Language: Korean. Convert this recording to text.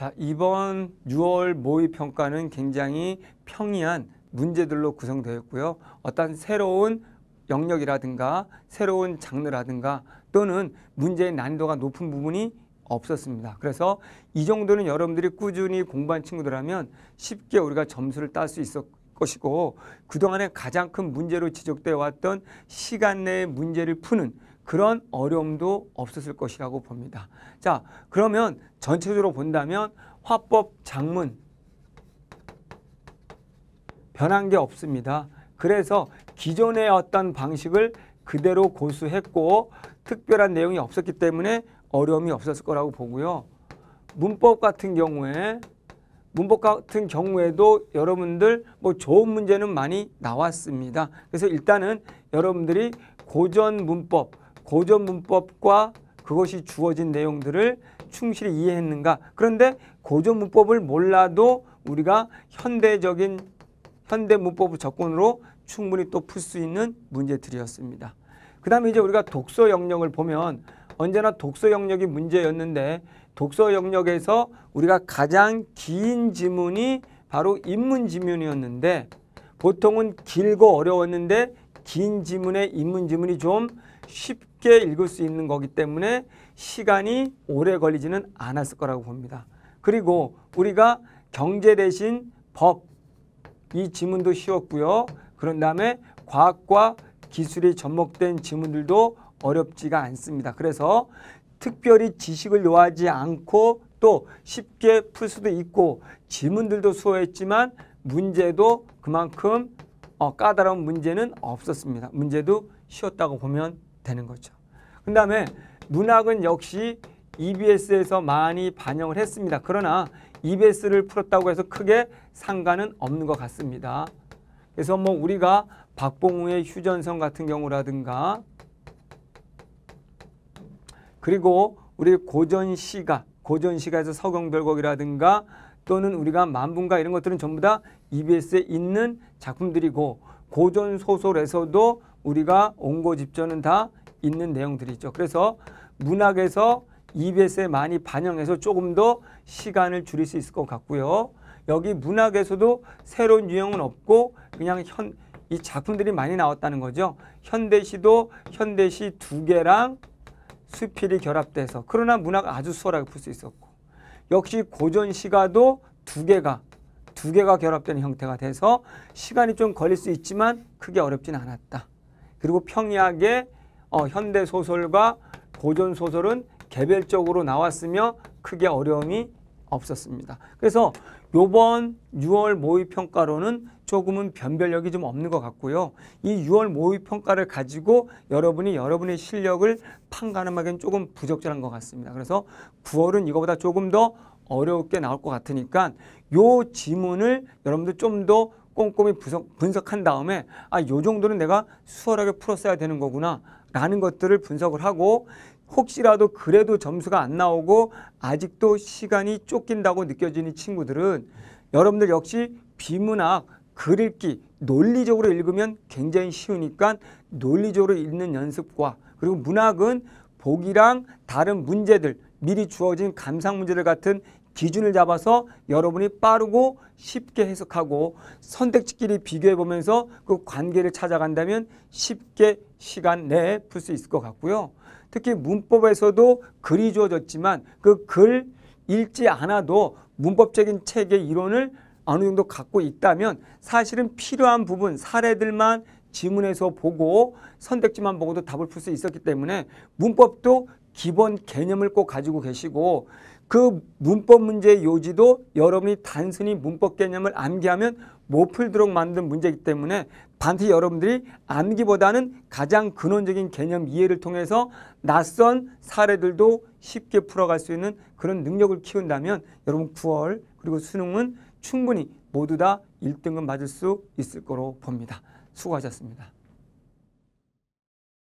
자, 이번 6월 모의 평가는 굉장히 평이한 문제들로 구성되어 있고요. 어떤 새로운 영역이라든가 새로운 장르라든가 또는 문제의 난이도가 높은 부분이 없었습니다. 그래서 이 정도는 여러분들이 꾸준히 공부한 친구들하면 쉽게 우리가 점수를 딸 수 있을 것이고 그동안에 가장 큰 문제로 지적되어 왔던 시간 내에 문제를 푸는 그런 어려움도 없었을 것이라고 봅니다. 자, 그러면 전체적으로 본다면 화법 장문 변한 게 없습니다. 그래서 기존의 어떤 방식을 그대로 고수했고 특별한 내용이 없었기 때문에 어려움이 없었을 거라고 보고요. 문법 같은 경우에 문법 같은 경우에도 여러분들 뭐 좋은 문제는 많이 나왔습니다. 그래서 일단은 여러분들이 고전 문법, 고전 문법과 그것이 주어진 내용들을 충실히 이해했는가. 그런데 고전 문법을 몰라도 우리가 현대적인 현대 문법 접근으로 충분히 또 풀 수 있는 문제들이었습니다. 그 다음에 이제 우리가 독서 영역을 보면 언제나 독서 영역이 문제였는데 독서 영역에서 우리가 가장 긴 지문이 바로 인문 지문이었는데 보통은 길고 어려웠는데 긴 지문의 인문 지문이 좀 쉽게 읽을 수 있는 거기 때문에 시간이 오래 걸리지는 않았을 거라고 봅니다. 그리고 우리가 경제 대신 법, 이 지문도 쉬웠고요. 그런 다음에 과학과 기술이 접목된 지문들도 어렵지가 않습니다. 그래서 특별히 지식을 요하지 않고 또 쉽게 풀 수도 있고 지문들도 수호했지만 문제도 그만큼 어, 까다로운 문제는 없었습니다. 문제도 쉬웠다고 보면 되는 거죠. 그 다음에 문학은 역시 EBS에서 많이 반영을 했습니다. 그러나 EBS를 풀었다고 해서 크게 상관은 없는 것 같습니다. 그래서 뭐 우리가 박봉우의 휴전선 같은 경우라든가 그리고 우리 고전시가 고전시가에서 서경별곡이라든가 또는 우리가 만분가 이런 것들은 전부 다 EBS에 있는 작품들이고 고전 소설에서도 우리가 온고집전은 다 있는 내용들이죠. 그래서 문학에서 EBS에 많이 반영해서 조금 더 시간을 줄일 수 있을 것 같고요. 여기 문학에서도 새로운 유형은 없고 그냥 현, 이 작품들이 많이 나왔다는 거죠. 현대시도 현대시 두 개랑 수필이 결합돼서 그러나 문학 아주 수월하게 풀 수 있었고 역시 고전 시가도 두 개가 두 개가 결합되는 형태가 돼서 시간이 좀 걸릴 수 있지만 크게 어렵진 않았다. 그리고 평이하게 어, 현대 소설과 고전 소설은 개별적으로 나왔으며 크게 어려움이 없었습니다. 그래서 요번 6월 모의평가로는 조금은 변별력이 좀 없는 것 같고요. 이 6월 모의평가를 가지고 여러분이 여러분의 실력을 판가름하기엔 조금 부적절한 것 같습니다. 그래서 9월은 이거보다 조금 더 어렵게 나올 것 같으니까 요 지문을 여러분들 좀 더 꼼꼼히 분석, 분석 한 다음에 아, 요 정도는 내가 수월하게 풀었어야 되는 거구나 라는 것들을 분석을 하고 혹시라도 그래도 점수가 안 나오고 아직도 시간이 쫓긴다고 느껴지는 친구들은 여러분들 역시 비문학, 글 읽기, 논리적으로 읽으면 굉장히 쉬우니까 논리적으로 읽는 연습과 그리고 문학은 보기랑 다른 문제들 미리 주어진 감상 문제들 같은 기준을 잡아서 여러분이 빠르고 쉽게 해석하고 선택지끼리 비교해 보면서 그 관계를 찾아간다면 쉽게 시간 내에 풀 수 있을 것 같고요. 특히 문법에서도 글이 주어졌지만 그 글 읽지 않아도 문법적인 책의 이론을 어느 정도 갖고 있다면 사실은 필요한 부분 사례들만 지문에서 보고 선택지만 보고도 답을 풀 수 있었기 때문에 문법도 기본 개념을 꼭 가지고 계시고 그 문법 문제의 요지도 여러분이 단순히 문법 개념을 암기하면 못 풀도록 만든 문제이기 때문에 반드시 여러분들이 암기보다는 가장 근원적인 개념 이해를 통해서 낯선 사례들도 쉽게 풀어갈 수 있는 그런 능력을 키운다면 여러분 9월 그리고 수능은 충분히 모두 다 1등급 맞을 수 있을 거로 봅니다. 수고하셨습니다.